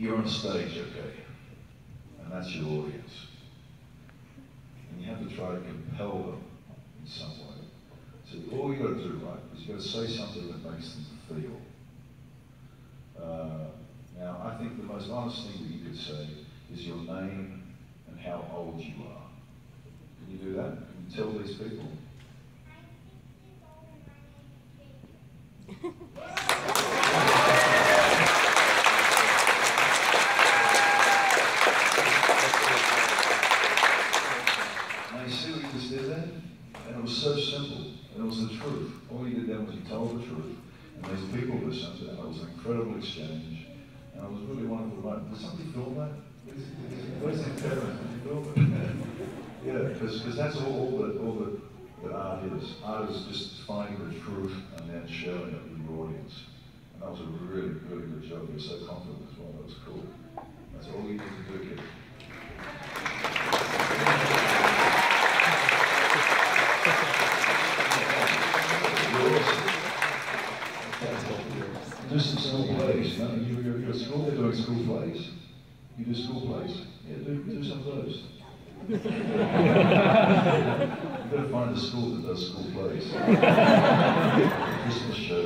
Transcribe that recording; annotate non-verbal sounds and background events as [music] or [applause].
you're on stage, okay, and that's your audience. And you have to try to compel them in some way. So all you got to do, right, is you got to say something that makes them feel. Uh, now, I think the most honest thing that you could say is your name and how old you are. Can you do that? Can you tell these people? Now there? And it was so simple. And it was the truth. All you did then was you told the truth. And these people listened to. And it was an incredible exchange. And it was really wonderful moment. Did somebody film that? Where's the camera? Yeah, because that's all, all that all that, that art is. Art is just finding the truth and then sharing it with your audience. And that was a really, really good job. You were so confident as well. That was cool. That's all you need to do. Do some school plays. You know, you, you're, you're at school, they're doing school plays. You [laughs] do school plays. Yeah, do, do some of those. you better find a school that does school plays. Christmas shows